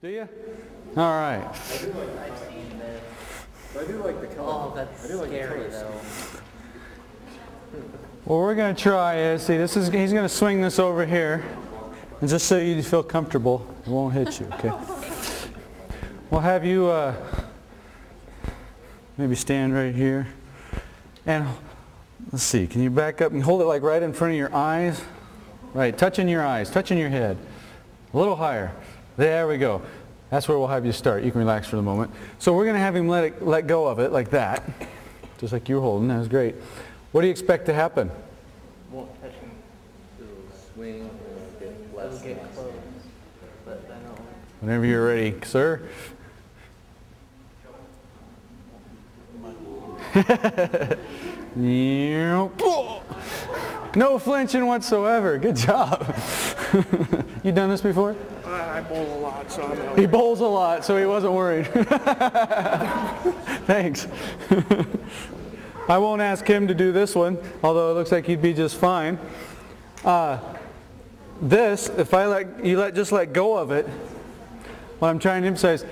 Do you? All right. I've seen this. I do like the color. Oh, that's I do like the scary color though. What we're going to try is, see, this is, he's going to swing this over here. And just so you feel comfortable, it won't hit you, okay? We'll have you uh, maybe stand right here. And let's see, can you back up and hold it like right in front of your eyes? Right, touching your eyes, touching your head. A little higher. There we go. That's where we'll have you start. You can relax for the moment. So we're going to have him let, it, let go of it like that. Just like you were holding. That was great. What do you expect to happen? Won't touch him. It'll swing It'll less. get close. But I don't. Whenever you're ready, sir. no flinching whatsoever. Good job. you done this before? I bowl a lot, so I'm He bowls a lot, so he wasn't worried. Thanks. I won't ask him to do this one, although it looks like he'd be just fine. Uh, this, if I let you let just let go of it, what I'm trying to emphasize,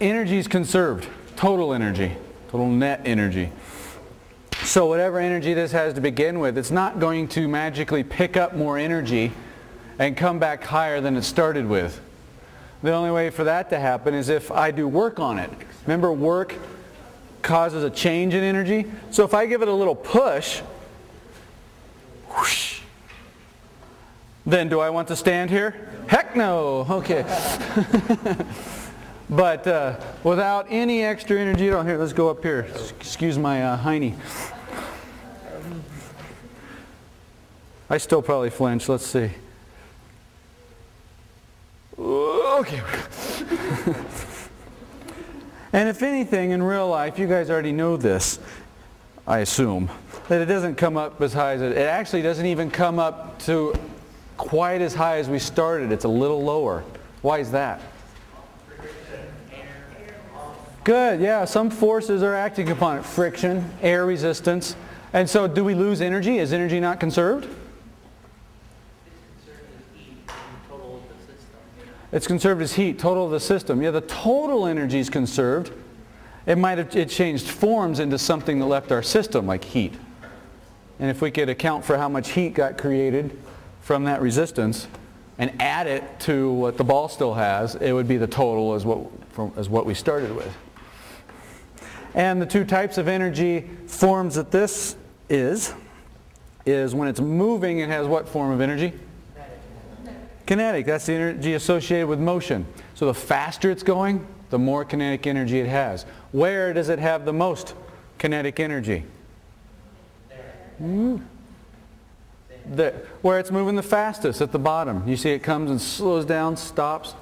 energy is conserved, total energy, total net energy. So whatever energy this has to begin with, it's not going to magically pick up more energy and come back higher than it started with. The only way for that to happen is if I do work on it. Remember work causes a change in energy? So if I give it a little push, whoosh, then do I want to stand here? Heck no. Okay. but uh, without any extra energy, oh, here, let's go up here. Excuse my uh, hiney. I still probably flinch. Let's see. Okay. and if anything, in real life, you guys already know this, I assume, that it doesn't come up as high as it, it actually doesn't even come up to quite as high as we started. It's a little lower. Why is that? Good, yeah, some forces are acting upon it. Friction, air resistance. And so do we lose energy? Is energy not conserved? It's conserved as heat, total of the system. Yeah, the total energy is conserved. It might have it changed forms into something that left our system, like heat. And if we could account for how much heat got created from that resistance and add it to what the ball still has, it would be the total as what, from, as what we started with. And the two types of energy forms that this is, is when it's moving, it has what form of energy? Kinetic, that's the energy associated with motion. So the faster it's going, the more kinetic energy it has. Where does it have the most kinetic energy? Hmm. The, where it's moving the fastest, at the bottom. You see it comes and slows down, stops,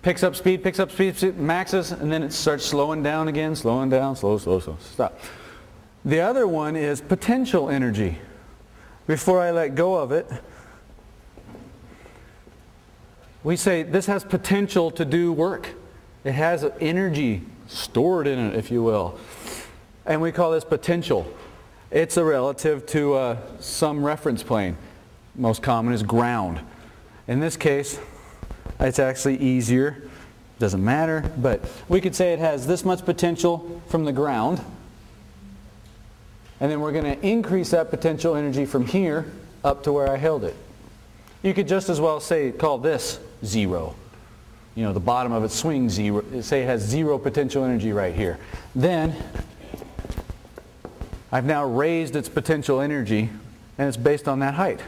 picks up speed, picks up speed, maxes, and then it starts slowing down again, slowing down, slow, slow, slow, stop. The other one is potential energy. Before I let go of it, we say this has potential to do work. It has energy stored in it, if you will. And we call this potential. It's a relative to uh, some reference plane. Most common is ground. In this case, it's actually easier. Doesn't matter, but we could say it has this much potential from the ground. And then we're going to increase that potential energy from here up to where I held it. You could just as well say, call this zero. You know, the bottom of it swings zero. Say it has zero potential energy right here. Then, I've now raised its potential energy, and it's based on that height.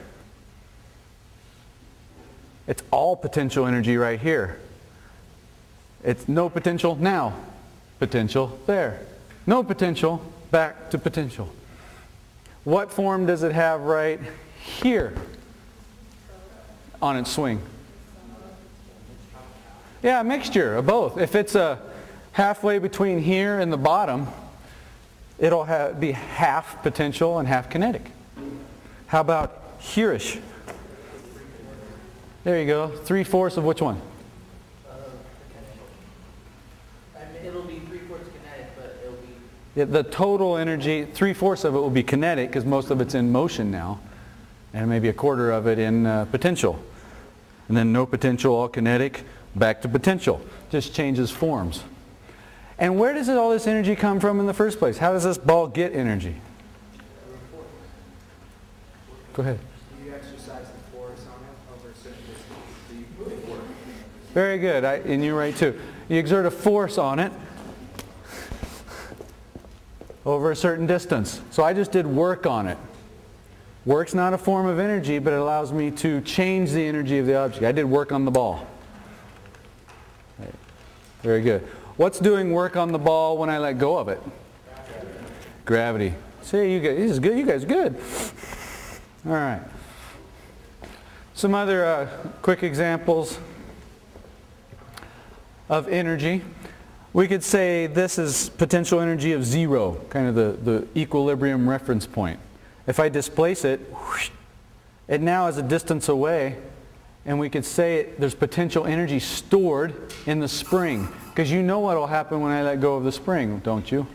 It's all potential energy right here. It's no potential now. Potential there. No potential, back to potential. What form does it have right here on its swing? Yeah, a mixture of both. If it's a halfway between here and the bottom, it'll be half potential and half kinetic. How about here-ish? There you go. Three-fourths of which one? It'll be three-fourths kinetic, but it'll be... Yeah, the total energy, three-fourths of it will be kinetic because most of it's in motion now. And maybe a quarter of it in uh, potential. And then no potential, all kinetic. back to potential. Just changes forms. And where does all this energy come from in the first place? How does this ball get energy? Go ahead. You exercise the force on it over a certain distance, so you put work. Very good. I, and you're right too. You exert a force on it over a certain distance. So I just did work on it. Work's not a form of energy, but it allows me to change the energy of the object. I did work on the ball. Very good. What's doing work on the ball when I let go of it? Gravity. See, you guys, this is good. You guys good. All right. Some other uh, quick examples of energy. We could say this is potential energy of zero, kind of the, the equilibrium reference point. If I displace it, whoosh, it now is a distance away, and we could say there's potential energy stored in the spring. Because you know what will happen when I let go of the spring, don't you?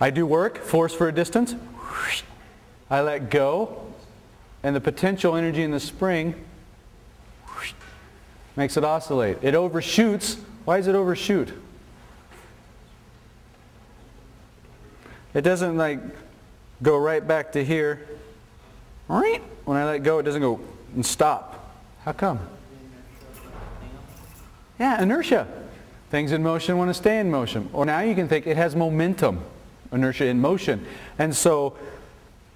I do work, force for a distance. whoosh, I let go, and the potential energy in the spring whoosh, makes it oscillate. It overshoots. Why does it overshoot? It doesn't like go right back to here. Right. When I let go, it doesn't go and stop. How come? Yeah, inertia. Things in motion want to stay in motion. Or now you can think it has momentum, inertia in motion. And so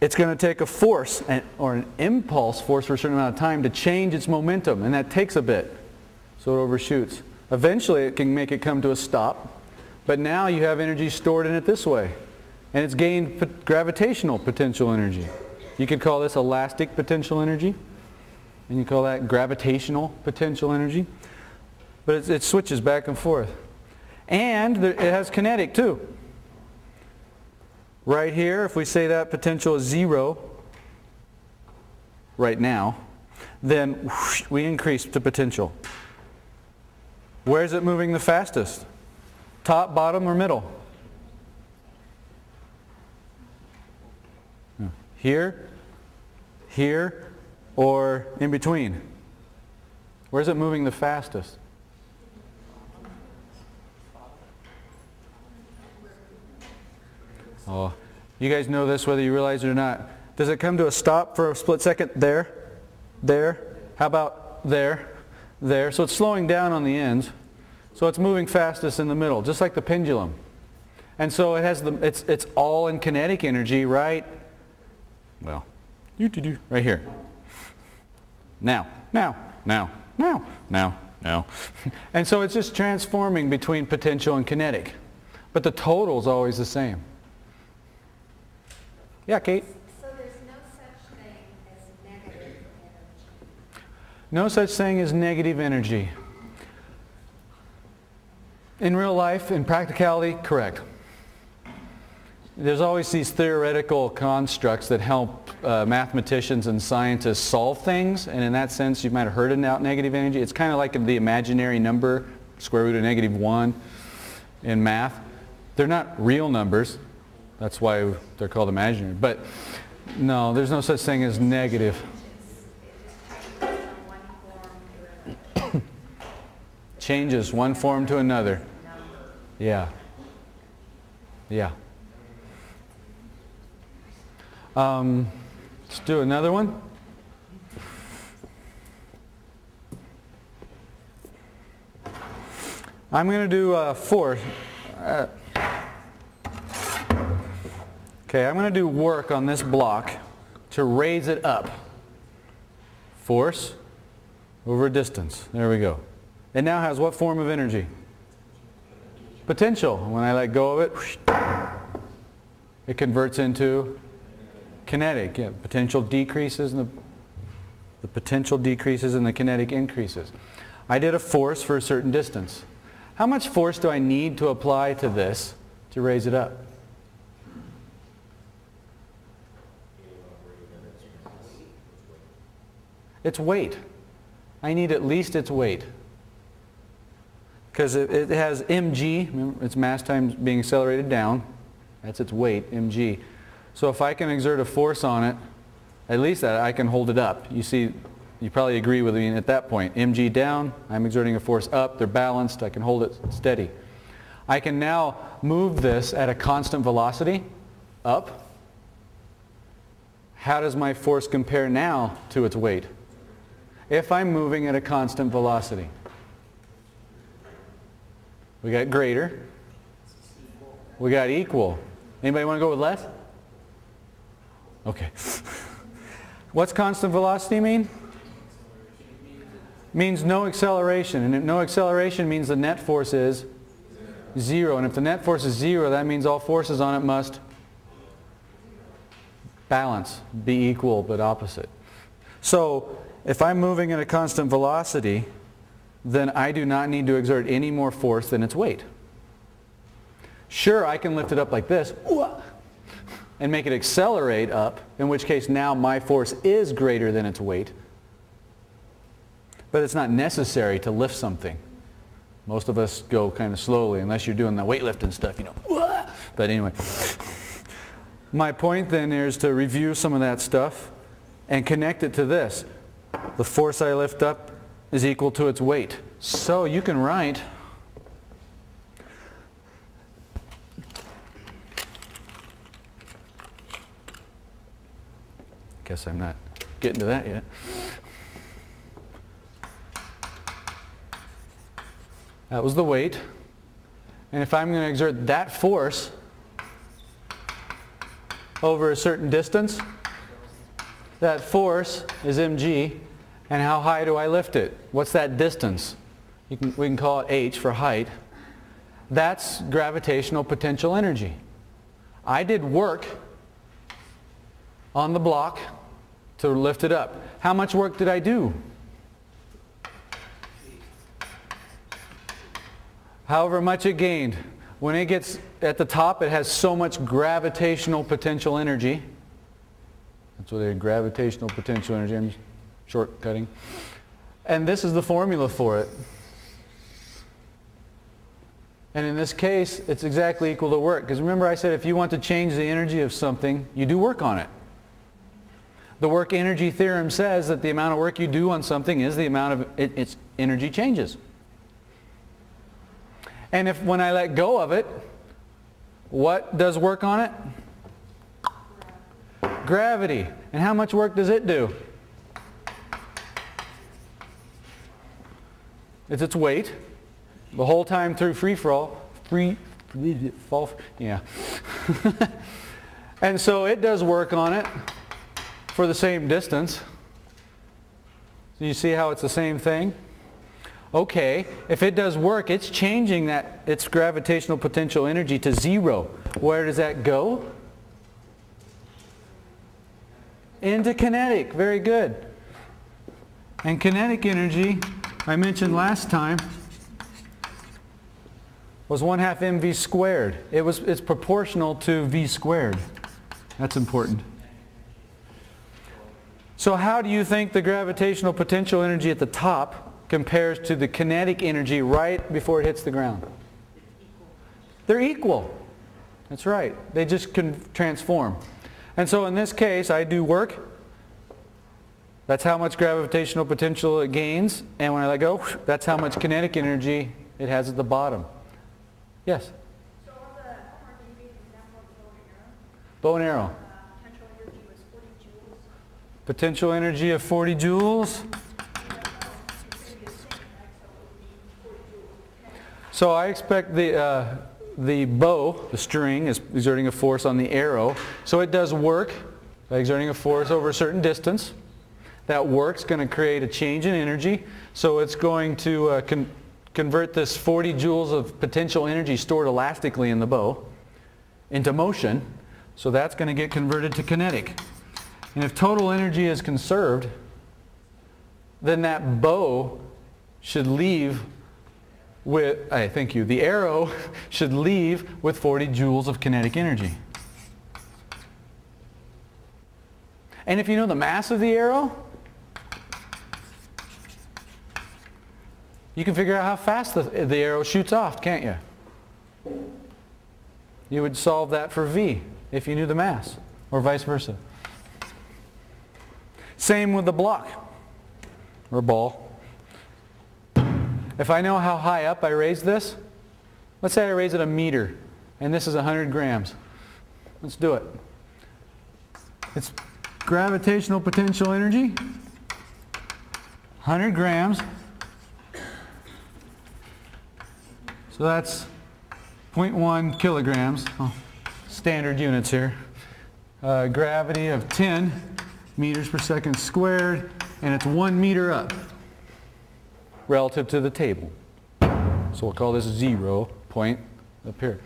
it's going to take a force or an impulse force for a certain amount of time to change its momentum. And that takes a bit. So it overshoots. Eventually it can make it come to a stop. But now you have energy stored in it this way. And it's gained gravitational potential energy. You could call this elastic potential energy. And you call that gravitational potential energy. But it, it switches back and forth. And it has kinetic too. Right here, if we say that potential is zero right now, then whoosh, we increase the potential. Where is it moving the fastest? Top, bottom, or middle? Here, here, or in between? Where's it moving the fastest? Oh, you guys know this whether you realize it or not. Does it come to a stop for a split second there? There? How about there? There? So it's slowing down on the ends. So it's moving fastest in the middle, just like the pendulum. And so it has the, it's, it's all in kinetic energy, right? Well, you do do right here. Now, now, now, now, now, now. and so it's just transforming between potential and kinetic. But the total is always the same. Yeah, Kate? So there's no such thing as negative energy. No such thing as negative energy. In real life, in practicality, correct. There's always these theoretical constructs that help uh, mathematicians and scientists solve things, and in that sense, you might have heard about negative energy. It's kind of like the imaginary number, square root of negative 1 in math. They're not real numbers. That's why they're called imaginary. But no, there's no such thing as negative. Changes one form to another. Yeah. Yeah. Um, let's do another one. I'm going to do uh, four. Uh, okay, I'm going to do work on this block to raise it up. Force over distance. There we go. It now has what form of energy? Potential. When I let go of it, it converts into kinetic. Yeah, potential decreases and the, the potential decreases and the kinetic increases. I did a force for a certain distance. How much force do I need to apply to this to raise it up? Its weight. I need at least its weight. Because it, it has mg, its mass times being accelerated down. That's its weight, mg. So if I can exert a force on it, at least I can hold it up. You see, you probably agree with me at that point. mg down, I'm exerting a force up, they're balanced, I can hold it steady. I can now move this at a constant velocity, up. How does my force compare now to its weight? If I'm moving at a constant velocity. We got greater. We got equal. Anybody want to go with less? Okay. What's constant velocity mean? Means no acceleration. And no acceleration means the net force is zero. And if the net force is zero, that means all forces on it must balance, be equal but opposite. So if I'm moving at a constant velocity, then I do not need to exert any more force than its weight. Sure, I can lift it up like this and make it accelerate up, in which case now my force is greater than its weight. But it's not necessary to lift something. Most of us go kind of slowly, unless you're doing the weightlifting stuff, you know. But anyway, my point then is to review some of that stuff and connect it to this. The force I lift up is equal to its weight. So you can write Guess I'm not getting to that yet. That was the weight. And if I'm going to exert that force over a certain distance, that force is mg. And how high do I lift it? What's that distance? Can, we can call it h for height. That's gravitational potential energy. I did work on the block to lift it up. How much work did I do? However much it gained. When it gets at the top, it has so much gravitational potential energy. That's what they gravitational potential energy. I'm shortcutting. And this is the formula for it. And in this case, it's exactly equal to work. Because remember I said if you want to change the energy of something, you do work on it. The work energy theorem says that the amount of work you do on something is the amount of it, its energy changes. And if when I let go of it, what does work on it? Gravity. And how much work does it do? It's its weight. The whole time through free fall. Free fall. Yeah. and so it does work on it for the same distance. You see how it's the same thing? Okay, if it does work, it's changing that its gravitational potential energy to zero. Where does that go? Into kinetic. Very good. And kinetic energy, I mentioned last time, was 1 half mv squared. It was, it's proportional to v squared. That's important. So how do you think the gravitational potential energy at the top compares to the kinetic energy right before it hits the ground? They're equal. That's right. They just can transform. And so in this case, I do work. That's how much gravitational potential it gains. And when I let go, that's how much kinetic energy it has at the bottom. Yes? So the homework you gave an example of Bow and arrow. Potential energy was 40 joules. Potential energy of 40 joules. So I expect the, uh, the bow, the string, is exerting a force on the arrow. So it does work by exerting a force over a certain distance. That work's going to create a change in energy. So it's going to uh, con convert this 40 joules of potential energy stored elastically in the bow into motion. So that's going to get converted to kinetic. And if total energy is conserved, then that bow should leave with, I thank you, the arrow should leave with 40 joules of kinetic energy. And if you know the mass of the arrow, you can figure out how fast the, the arrow shoots off, can't you? You would solve that for V if you knew the mass, or vice versa. Same with the block. or ball. If I know how high up I raise this, let's say I raise it a meter, and this is 100 grams. Let's do it. It's gravitational potential energy, 100 grams. So that's 0.1 kilograms, oh, standard units here. Uh, gravity of 10 meters per second squared, and it's one meter up relative to the table. So we'll call this zero point up here.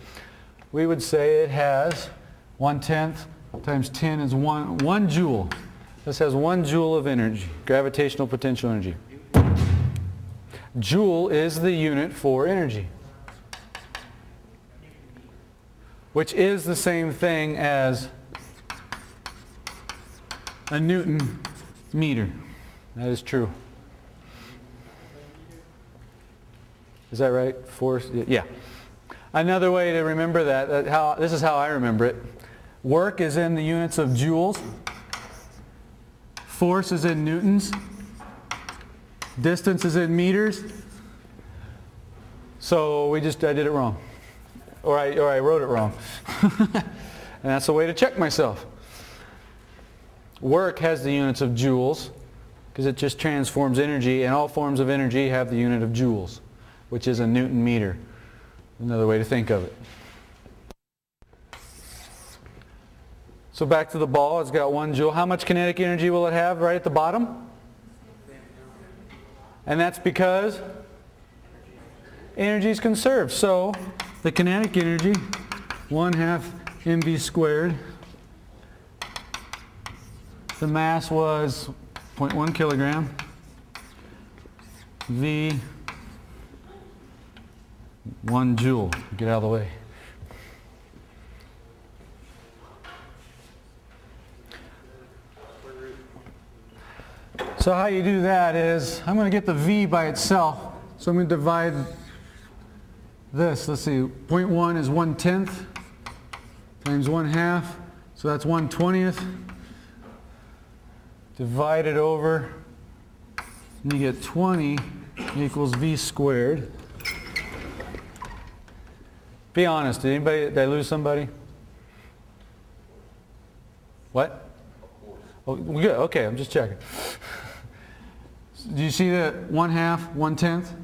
We would say it has one-tenth times 10 is one, one joule. This has one joule of energy, gravitational potential energy. Joule is the unit for energy, which is the same thing as a Newton meter. That is true. Is that right? Force? Yeah. Another way to remember that, that how, this is how I remember it. Work is in the units of joules. Force is in newtons. Distance is in meters. So we just, I did it wrong. Or I, or I wrote it wrong. and that's a way to check myself. Work has the units of joules because it just transforms energy and all forms of energy have the unit of joules which is a Newton meter. Another way to think of it. So back to the ball, it's got one joule. How much kinetic energy will it have right at the bottom? And that's because energy is conserved. So the kinetic energy, 1 half mv squared. The mass was 0.1 kilogram. V 1 joule. Get out of the way. So how you do that is, I'm going to get the V by itself. So I'm going to divide this. Let's see, 0.1 is 1 tenth times 1 half. So that's 1 twentieth. Divide it over, and you get 20 equals V squared. Be honest, did anybody, did I lose somebody? What? Oh, good, okay, I'm just checking. Do you see that one half, one tenth?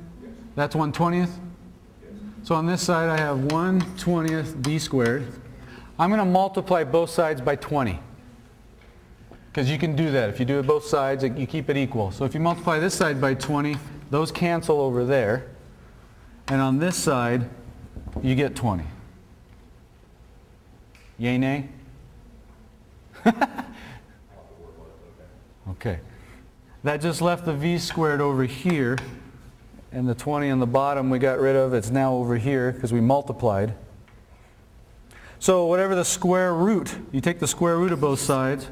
That's one twentieth? So on this side I have one twentieth v squared. I'm going to multiply both sides by 20. Because you can do that. If you do it both sides, you keep it equal. So if you multiply this side by 20, those cancel over there. And on this side, you get 20. Yay, nay? okay. That just left the v squared over here. And the 20 on the bottom we got rid of. It's now over here because we multiplied. So whatever the square root, you take the square root of both sides.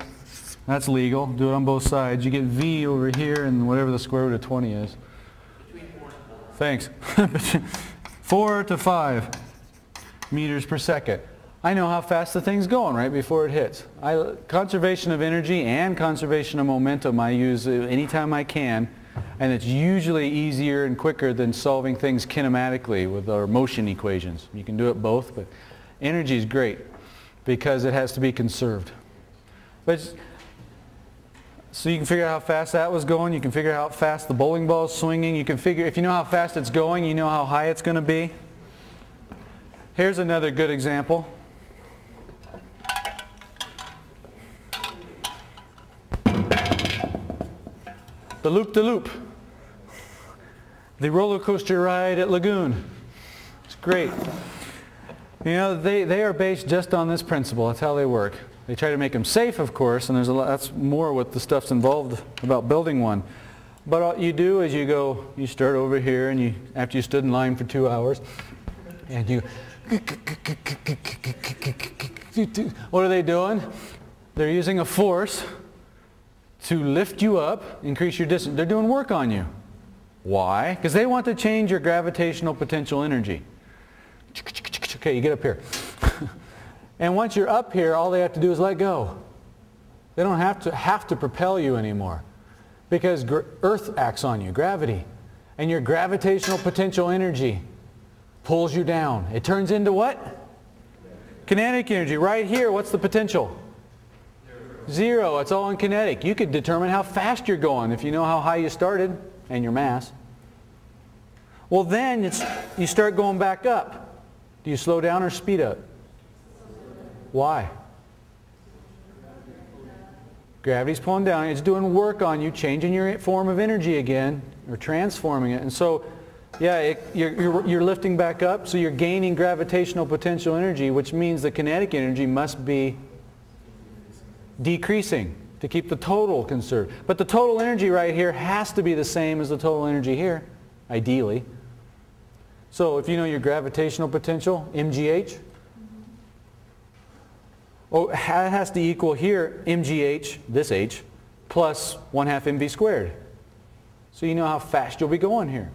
That's legal. Do it on both sides. You get v over here and whatever the square root of 20 is. Thanks. 4 to 5 meters per second. I know how fast the thing's going right before it hits. I, conservation of energy and conservation of momentum I use anytime I can and it's usually easier and quicker than solving things kinematically with our motion equations. You can do it both, but energy is great because it has to be conserved. But so you can figure out how fast that was going. You can figure out how fast the bowling ball is swinging. You can figure, if you know how fast it's going, you know how high it's going to be. Here's another good example. The loop-de-loop. -loop. The roller coaster ride at Lagoon. It's great. You know, they, they are based just on this principle. That's how they work. They try to make them safe, of course, and there's a lot, that's more what the stuff's involved about building one. But what you do is you go, you start over here, and you, after you stood in line for two hours, and you, what are they doing? They're using a force to lift you up, increase your distance. They're doing work on you. Why? Because they want to change your gravitational potential energy. Okay, you get up here. And once you're up here, all they have to do is let go. They don't have to have to propel you anymore. Because gr- Earth acts on you, gravity. And your gravitational potential energy pulls you down. It turns into what? Kinetic energy. Right here, what's the potential? Zero. It's all in kinetic. You could determine how fast you're going if you know how high you started and your mass. Well, then it's, you start going back up. Do you slow down or speed up? Why? Gravity's pulling down. It's doing work on you, changing your form of energy again, or transforming it. And so, yeah, it, you're, you're, you're lifting back up, so you're gaining gravitational potential energy, which means the kinetic energy must be decreasing to keep the total conserved. But the total energy right here has to be the same as the total energy here, ideally. So if you know your gravitational potential, mgh, oh, it has to equal here mgh, this h, plus 1 half mv squared. So you know how fast you'll be going here.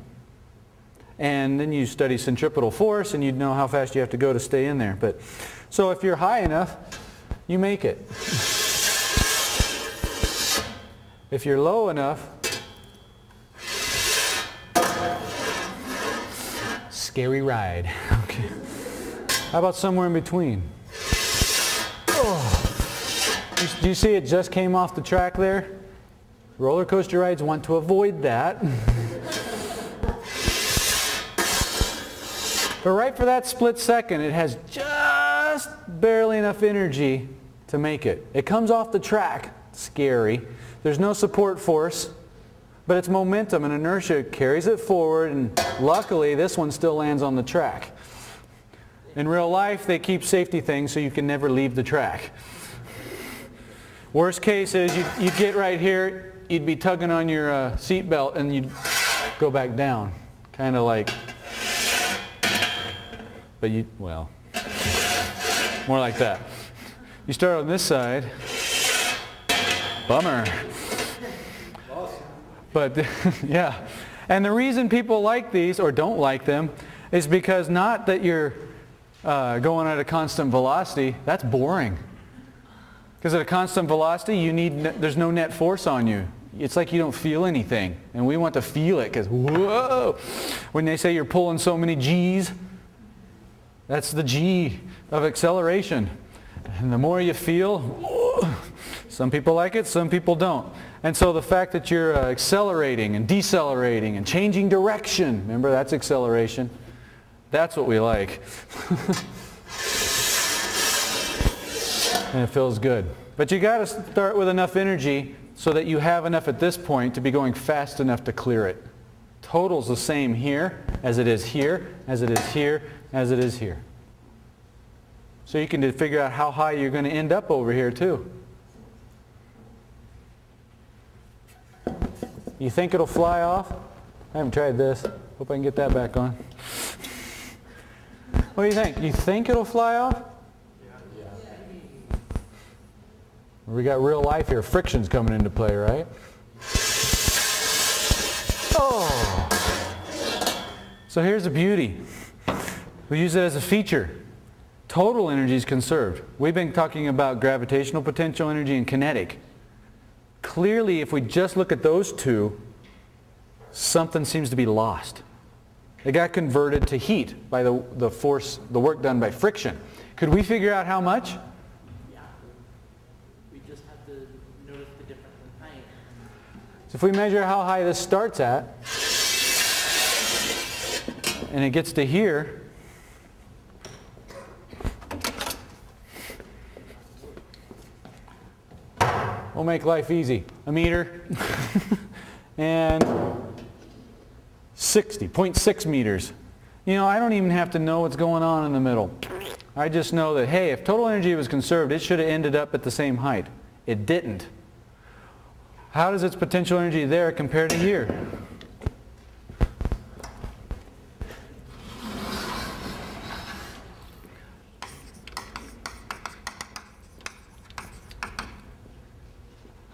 And then you study centripetal force and you'd know how fast you have to go to stay in there. But So if you're high enough, you make it. If you're low enough, scary ride. Okay. How about somewhere in between? Do you see it just came off the track there? Roller coaster rides want to avoid that. But right for that split second, it has just barely enough energy to make it. It comes off the track, scary. There's no support force, but its momentum and inertia carries it forward, and luckily this one still lands on the track. In real life, they keep safety things so you can never leave the track. Worst case is you, you'd get right here, you'd be tugging on your uh, seatbelt and you'd go back down. Kind of like, but you, well, more like that. You start on this side, bummer. But yeah, and the reason people like these or don't like them is because not that you're uh, going at a constant velocity, that's boring. Because at a constant velocity, you need ne- there's no net force on you. It's like you don't feel anything. And we want to feel it because, whoa! When they say you're pulling so many G's, that's the G of acceleration. And the more you feel, some people like it, some people don't. And so the fact that you're uh, accelerating and decelerating and changing direction, remember that's acceleration, that's what we like. and it feels good. But you got to start with enough energy so that you have enough at this point to be going fast enough to clear it. Total's the same here as it is here, as it is here, as it is here. So you can figure out how high you're going to end up over here too. You think it'll fly off? I haven't tried this. Hope I can get that back on. What do you think? You think it'll fly off? We got real life here. Friction's coming into play, right? Oh! So here's the beauty. We use it as a feature. Total energy is conserved. We've been talking about gravitational potential energy and kinetic. Clearly, if we just look at those two, something seems to be lost. It got converted to heat by the, the force, the work done by friction. Could we figure out how much? Yeah. We just have to notice the difference in height. So if we measure how high this starts at, and it gets to here, we'll make life easy. A meter and 60, 0.6 meters. You know, I don't even have to know what's going on in the middle. I just know that, hey, if total energy was conserved, it should have ended up at the same height. It didn't. How does its potential energy there compare to here?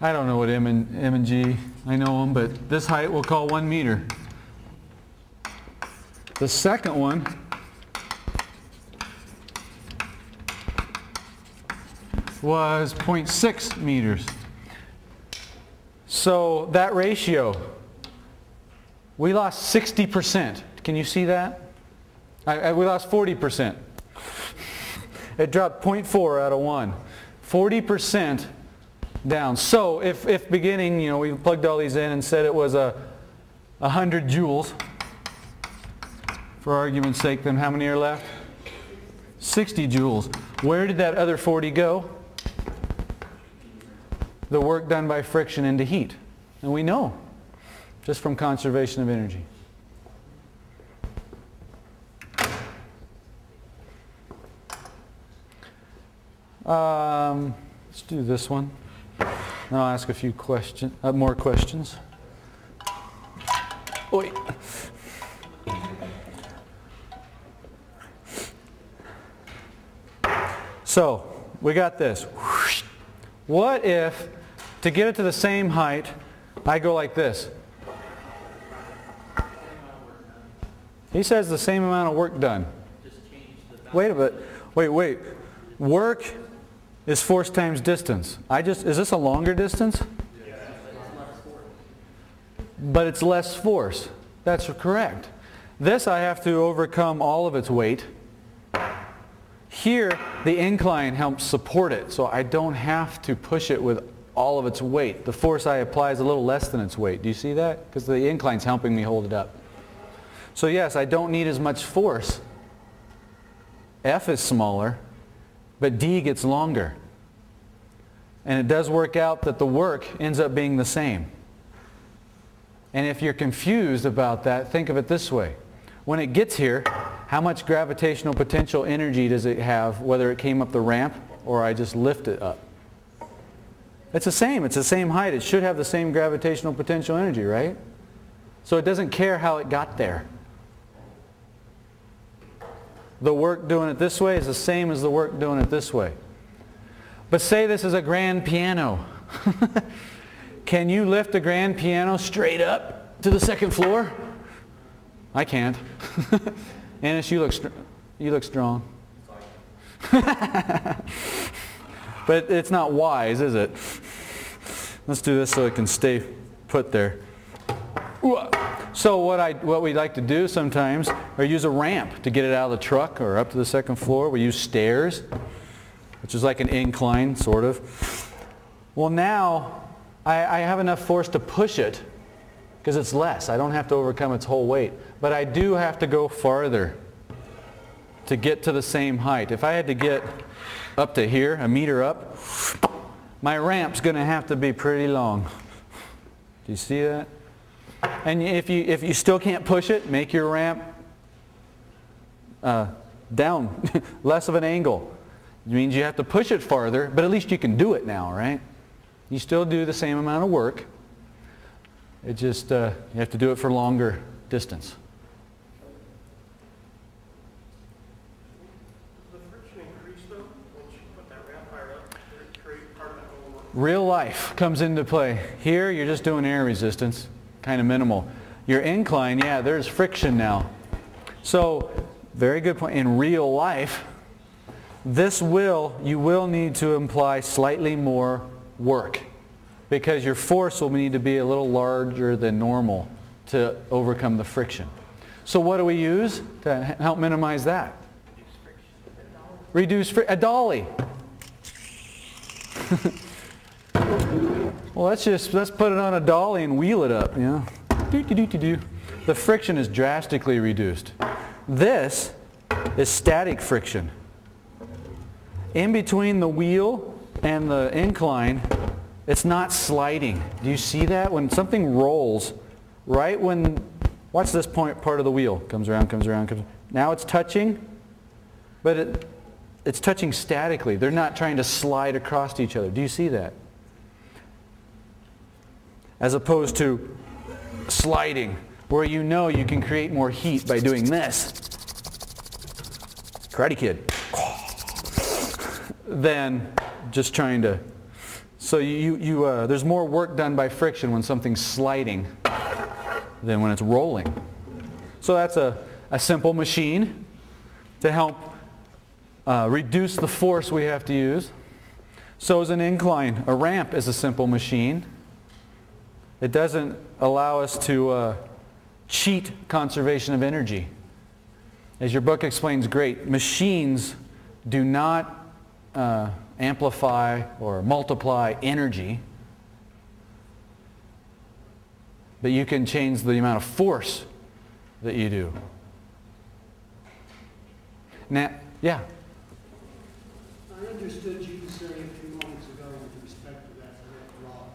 I don't know what M and, M and G, I know them, but this height we'll call one meter. The second one was 0.6 meters. So that ratio, we lost 60%. Can you see that? I, I, we lost 40%. It dropped 0.4 out of 1. 40% down. So if, if beginning, you know, we plugged all these in and said it was a 100 joules, for argument's sake, then how many are left? 60 joules. Where did that other 40 go? The work done by friction into heat. And we know, just from conservation of energy. Um, let's do this one. Then I'll ask a few questions, uh, more questions. Oi. So, we got this. What if, to get it to the same height, I go like this? He says the same amount of work done. Wait a bit. Wait, wait. Work is force times distance. I just, is this a longer distance? But it's less force. That's correct. This I have to overcome all of its weight. Here, the incline helps support it, so I don't have to push it with all of its weight. The force I apply is a little less than its weight. Do you see that? Because the incline's helping me hold it up. So yes, I don't need as much force. F is smaller, but D gets longer. And it does work out that the work ends up being the same. And if you're confused about that, think of it this way. When it gets here, how much gravitational potential energy does it have, whether it came up the ramp or I just lift it up? It's the same. It's the same height. It should have the same gravitational potential energy, right? So it doesn't care how it got there. The work doing it this way is the same as the work doing it this way. But say this is a grand piano. Can you lift a grand piano straight up to the second floor? I can't. Ennis, you look, you look strong. but it's not wise, is it? Let's do this so it can stay put there. So what, I, what we like to do sometimes or use a ramp to get it out of the truck or up to the second floor. We use stairs, which is like an incline, sort of. Well, now I, I have enough force to push it because it's less. I don't have to overcome its whole weight. But I do have to go farther to get to the same height. If I had to get up to here, a meter up, my ramp's going to have to be pretty long. Do you see that? And if you, if you still can't push it, make your ramp uh, down, less of an angle. It means you have to push it farther, but at least you can do it now, right? You still do the same amount of work. It just, uh, you have to do it for longer distance. Real life comes into play. Here, you're just doing air resistance, kind of minimal. Your incline, yeah, there's friction now. So, very good point. In real life, this will, you will need to imply slightly more work because your force will need to be a little larger than normal to overcome the friction. So what do we use to help minimize that? Reduce friction. A dolly. well, let's just let's put it on a dolly and wheel it up. Know, do do do do do. The friction is drastically reduced. This is static friction. In between the wheel and the incline, it's not sliding. Do you see that? When something rolls, right when, watch this point part of the wheel. Comes around, comes around, comes Now it's touching, but it, it's touching statically. They're not trying to slide across to each other. Do you see that? As opposed to sliding, where you know you can create more heat by doing this. Karate Kid. Than just trying to so you, you, uh, there's more work done by friction when something's sliding than when it's rolling. So that's a, a simple machine to help uh, reduce the force we have to use. So is an incline. A ramp is a simple machine It doesn't allow us to uh, cheat conservation of energy. As your book explains great, machines do not uh, amplify or multiply energy, but you can change the amount of force that you do. Now, yeah. I understood you to say a few moments ago with respect to that red block,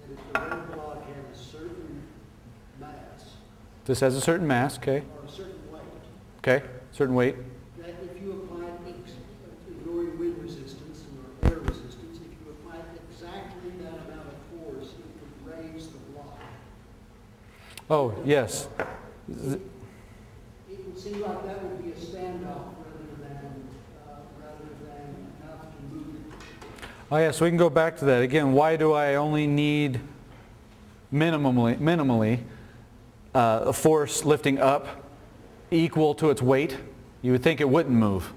that if the red block had a certain mass This has a certain mass, okay? or a certain weight, Okay, certain weight. that if you applied, ex- ignoring wind resistance or air resistance, if you applied exactly that amount of force, it would raise the block. Oh, yes. It would seem like that would be a standoff rather than, uh, rather than enough to move it Oh, yeah, so we can go back to that. Again, why do I only need minimally, minimally uh, a force lifting up equal to its weight? You would think it wouldn't move.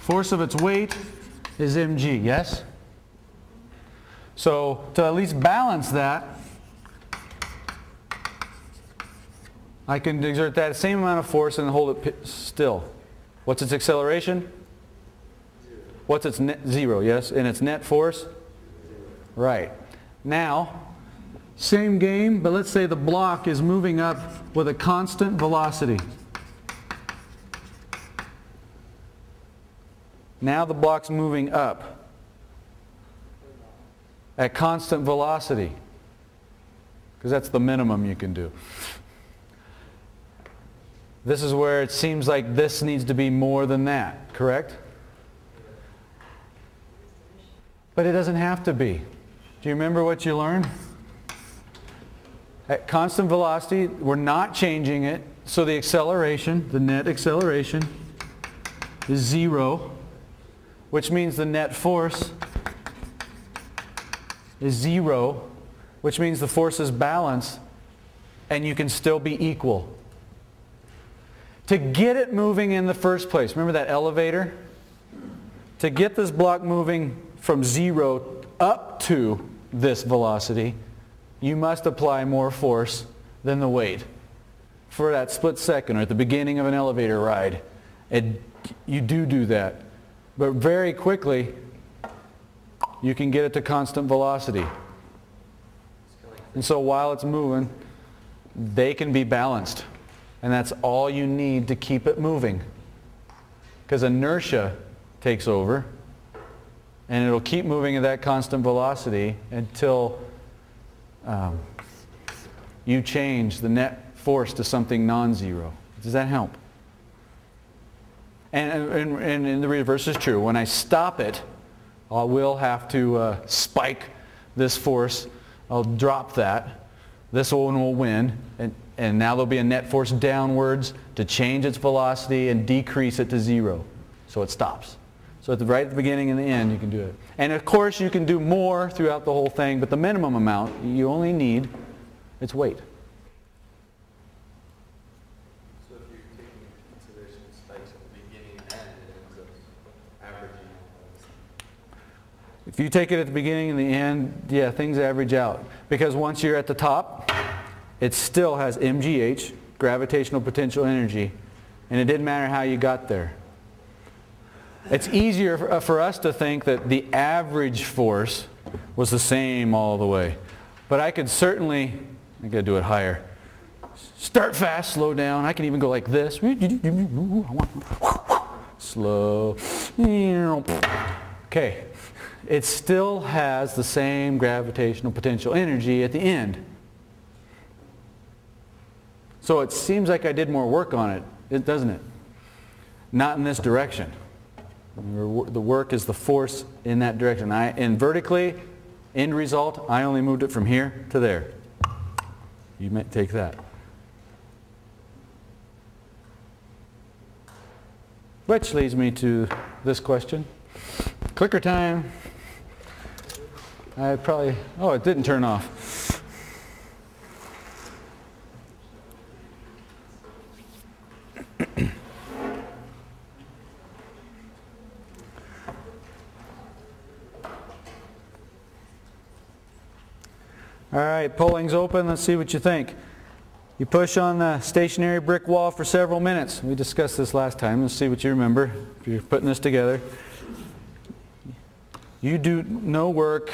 Force of its weight is mg, yes? So to at least balance that, I can exert that same amount of force and hold it still. What's its acceleration? What's its net? Zero, yes? And its net force? Right. Now, same game, but let's say the block is moving up with a constant velocity. Now the block's moving up at constant velocity because that's the minimum you can do. This is where it seems like this needs to be more than that, correct? But it doesn't have to be. Do you remember what you learned? At constant velocity, we're not changing it, so the acceleration, the net acceleration, is zero, which means the net force is zero, which means the forces balance and you can still be equal. To get it moving in the first place, remember that elevator? To get this block moving from zero up to this velocity, you must apply more force than the weight for that split second or at the beginning of an elevator ride. And you do do that. But very quickly, you can get it to constant velocity. And so while it's moving, they can be balanced. And that's all you need to keep it moving. Because inertia takes over, and it'll keep moving at that constant velocity until um, you change the net force to something non-zero. Does that help? And, and, and, and the reverse is true. When I stop it, I will have to uh, spike this force. I'll drop that. This one will win. And, and now there'll be a net force downwards to change its velocity and decrease it to zero. So it stops. So at the right at the beginning and the end, you can do it. And of course, you can do more throughout the whole thing, but the minimum amount you only need its weight. So if you're taking into consideration spikes at the beginning and end, it ends up averaging out. If you take it at the beginning and the end, yeah, things average out. Because once you're at the top, it still has MGH, gravitational potential energy, and it didn't matter how you got there. It's easier for, uh, us to think that the average force was the same all the way. But I could certainly, I gotta do it higher. Start fast, slow down. I can even go like this. Slow. Okay. It still has the same gravitational potential energy at the end. So it seems like I did more work on it, doesn't it? Not in this direction. The work is the force in that direction. I, and vertically, end result, I only moved it from here to there. You may take that. Which leads me to this question. Clicker time. I probably, oh, it didn't turn off. All right, polling's open. Let's see what you think. You push on the stationary brick wall for several minutes. We discussed this last time. Let's see what you remember if you're putting this together. You do no work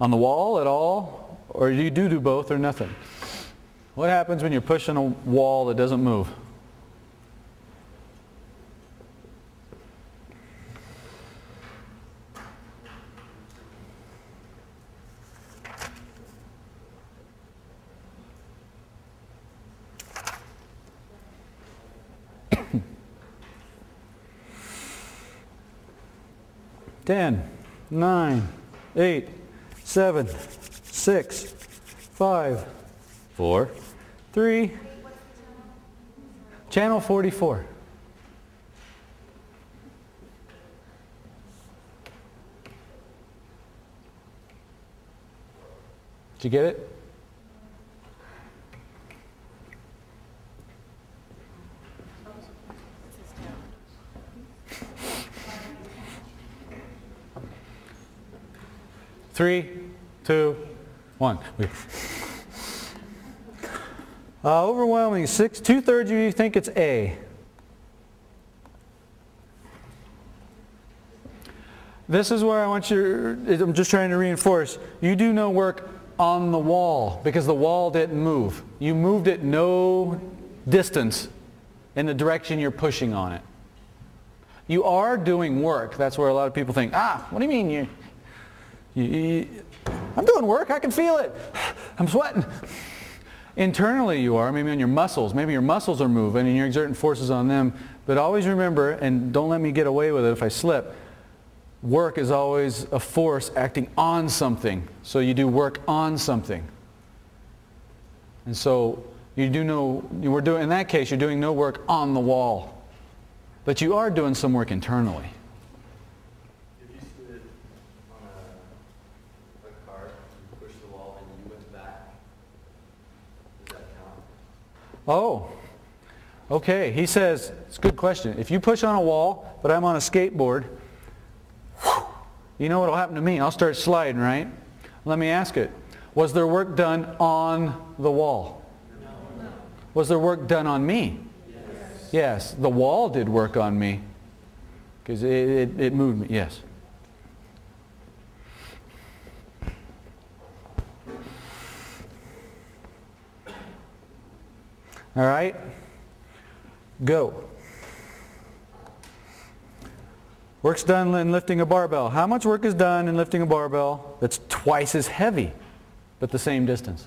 on the wall at all, or you do do both or nothing. What happens when you're pushing a wall that doesn't move? Ten, nine, eight, seven, six, five, four, three. Channel 44. Did you get it? Three, two, one. Uh, overwhelming, six, two-thirds of you think it's A. This is where I want you, I'm just trying to reinforce, you do no work on the wall because the wall didn't move. You moved it no distance in the direction you're pushing on it. You are doing work. That's where a lot of people think, ah, what do you mean you, you, I'm doing work, I can feel it. I'm sweating. Internally you are, maybe on your muscles. Maybe your muscles are moving and you're exerting forces on them. But always remember, and don't let me get away with it if I slip, work is always a force acting on something. So you do work on something. And so you do no, you were doing, in that case, you're doing no work on the wall. But you are doing some work internally. If you stood on a, a car, you pushed the wall and you went back, does that count? Oh, okay. He says, it's a good question. If you push on a wall, but I'm on a skateboard, you know what will happen to me? I'll start sliding, right? Let me ask it. Was there work done on the wall? No. Was there work done on me? Yes. Yes. The wall did work on me because it, it, it moved me. Yes. All right? Go. Work's done in lifting a barbell. How much work is done in lifting a barbell that's twice as heavy, but the same distance?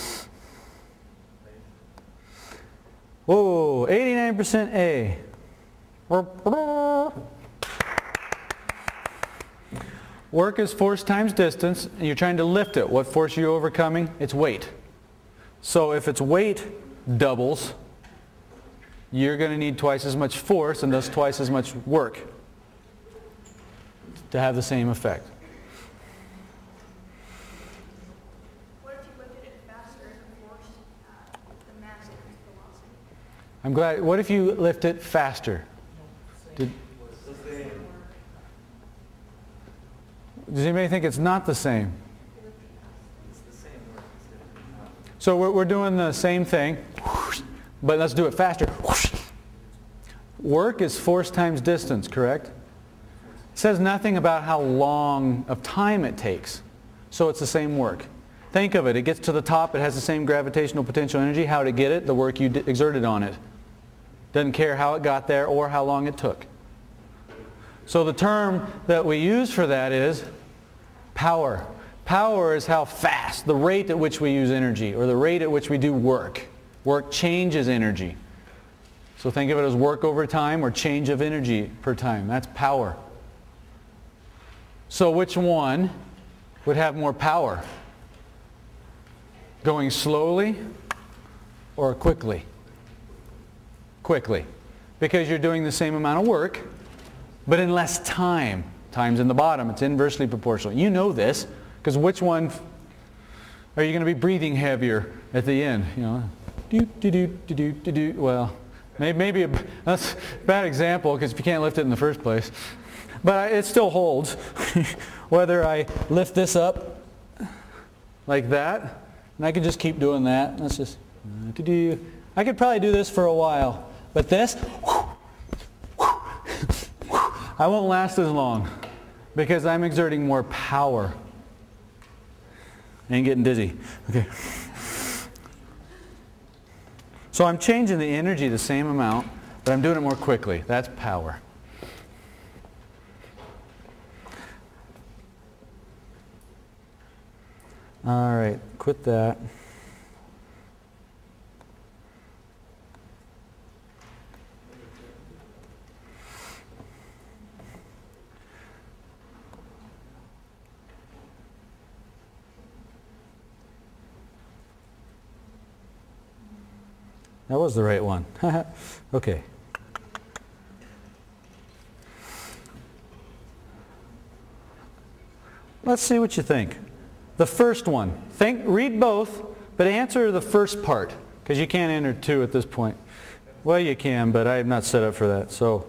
Whoa, 89% A. Work is force times distance, and you're trying to lift it. What force are you overcoming? It's weight. So if its weight doubles, you're going to need twice as much force and thus twice as much work to have the same effect. What if you lifted it faster and forced uh, the mass increase velocity? I'm glad. What if you lift it faster? Did, does anybody think it's not the same? So we're, we're doing the same thing, but let's do it faster. Work is force times distance, correct? It says nothing about how long of time it takes. So it's the same work. Think of it. It gets to the top. It has the same gravitational potential energy. How it get it? The work you exerted on it. Doesn't care how it got there or how long it took. So the term that we use for that is Power. Power is how fast, the rate at which we use energy, or the rate at which we do work. Work changes energy. So think of it as work over time or change of energy per time. That's power. So which one would have more power? Going slowly or quickly? Quickly. Because you're doing the same amount of work, but in less time. Time's in the bottom. It's inversely proportional. You know this, because which one are you going to be breathing heavier at the end? You know, do do do do do do do. Well, maybe, maybe a, that's a bad example because if you can't lift it in the first place. But I, it still holds. Whether I lift this up like that, and I can just keep doing that. That's just uh, do. I could probably do this for a while, but this, I won't last as long because I'm exerting more power. And getting dizzy. Okay. So I'm changing the energy the same amount, but I'm doing it more quickly. That's power. All right, quit that. That was the right one. okay. Let's see what you think. The first one. Think, read both, but answer the first part, because you can't enter two at this point. Well, you can, but I'm not set up for that. So,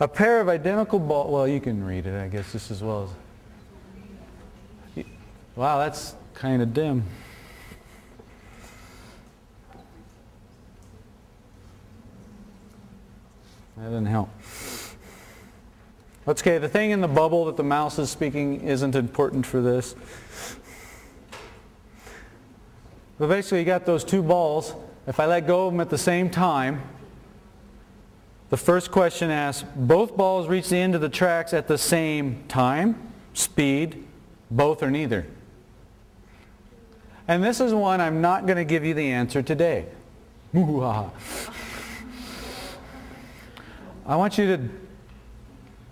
a pair of identical balls. Well, you can read it, I guess, just as well as. Wow, that's kind of dim. That didn't help. Okay, the thing in the bubble that the mouse is speaking isn't important for this. But basically you got those two balls. If I let go of them at the same time, the first question asks, both balls reach the end of the tracks at the same time, speed, both or neither. And this is one I'm not going to give you the answer today. I want you to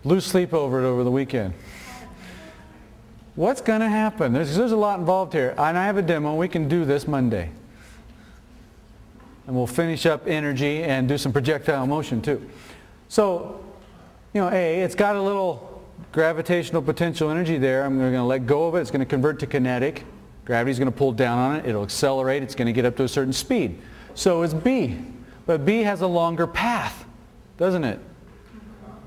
lose sleep over it over the weekend. What's going to happen? There's, there's a lot involved here. And I have a demo. We can do this Monday. And we'll finish up energy and do some projectile motion too. So, you know, A, it's got a little gravitational potential energy there. I'm going to let go of it. It's going to convert to kinetic. Gravity's going to pull down on it. It'll accelerate. It's going to get up to a certain speed. So is B. But B has a longer path doesn't it?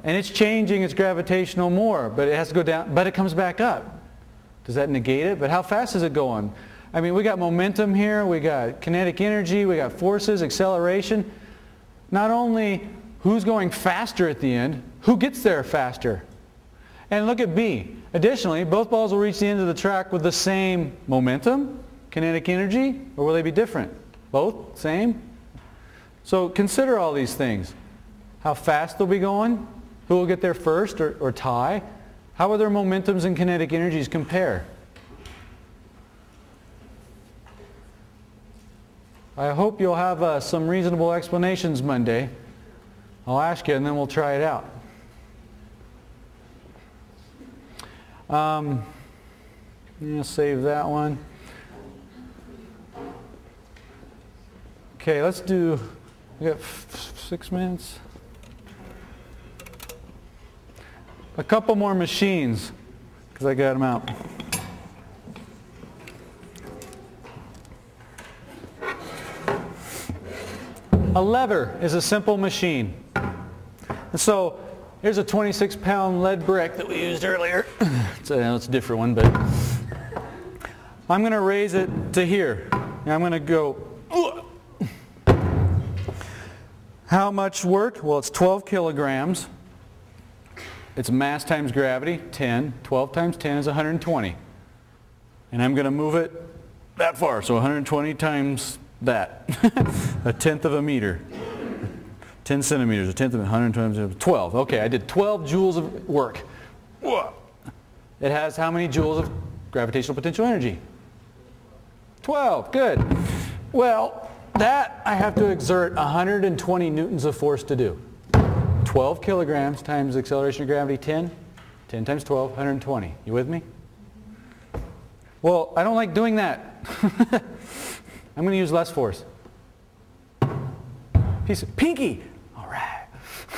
And it's changing its gravitational more, but it has to go down, but it comes back up. Does that negate it? But how fast is it going? I mean, we got momentum here, we got kinetic energy, we got forces, acceleration. Not only who's going faster at the end, who gets there faster? And look at B. Additionally, both balls will reach the end of the track with the same momentum, kinetic energy, or will they be different? Both? Same? So consider all these things how fast they'll be going, who will get there first or, or tie, how will their momentums and kinetic energies compare? I hope you'll have uh, some reasonable explanations Monday. I'll ask you and then we'll try it out. Um, yeah, save that one. Okay, let's do, we got six minutes. A couple more machines, because I got them out. A lever is a simple machine. And so here's a 26 pound lead brick that we used earlier. It's a, it's a different one, but I'm going to raise it to here. And I'm going to go. How much work? Well, it's 12 kilograms. It's mass times gravity, 10. 12 times 10 is 120. And I'm going to move it that far, so 120 times that. a tenth of a meter. 10 centimeters, a tenth of 120, 12. Okay, I did 12 joules of work. It has how many joules of gravitational potential energy? 12, good. Well, that I have to exert 120 newtons of force to do. 12 kilograms times acceleration of gravity 10, 10 times 12, 120. You with me? Well, I don't like doing that. I'm going to use less force. Piece of pinky. All right.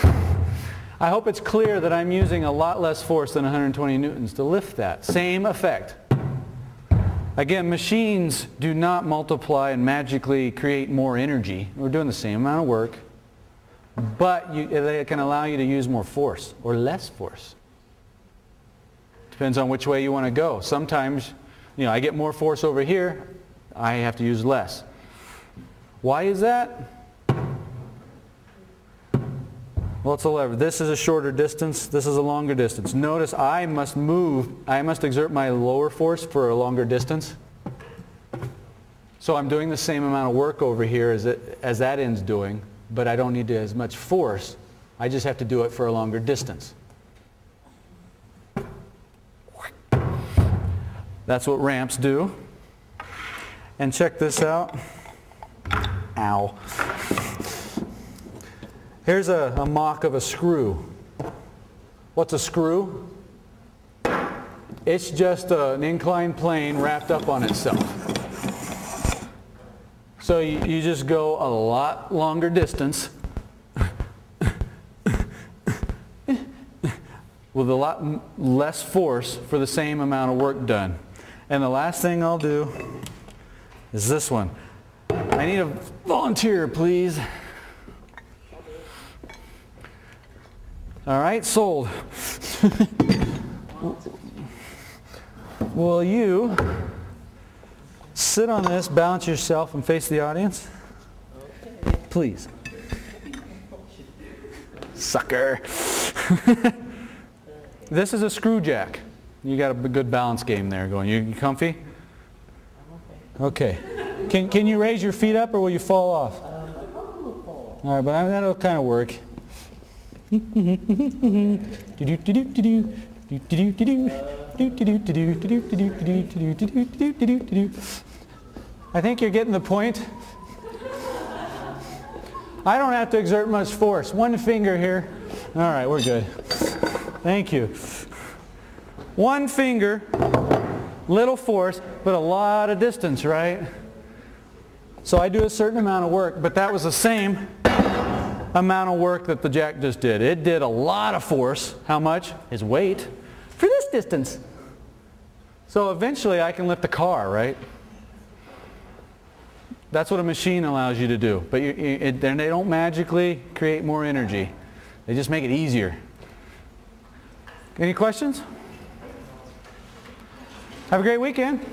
I hope it's clear that I'm using a lot less force than 120 newtons to lift that. Same effect. Again, machines do not multiply and magically create more energy. We're doing the same amount of work, but you, they can allow you to use more force or less force. Depends on which way you want to go. Sometimes, you know, I get more force over here, I have to use less. Why is that? Well, it's a lever. This is a shorter distance. This is a longer distance. Notice I must move, I must exert my lower force for a longer distance. So I'm doing the same amount of work over here as, it, as that end's doing, but I don't need to as much force. I just have to do it for a longer distance. That's what ramps do. And check this out. Ow. Here's a, a mock of a screw. What's a screw? It's just a, an inclined plane wrapped up on itself. So you, just go a lot longer distance with a lot less force for the same amount of work done. And the last thing I'll do is this one. I need a volunteer, please. All right, sold. Will you sit on this, balance yourself, and face the audience? Please. Sucker. this is a screw jack. You got a good balance game there going. You, comfy? Okay. Can, can you raise your feet up or will you fall off? All right, but I- that'll kind of work. I think you're getting the point. I don't have to exert much force. One finger here. All right, we're good. Thank you. One finger, little force, but a lot of distance, right? So I do a certain amount of work, but that was the same amount of work that the jack just did. It did a lot of force. How much? His weight. For this distance. So eventually I can lift a car, right? That's what a machine allows you to do. But you, you, it, they don't magically create more energy. They just make it easier. Any questions? Have a great weekend.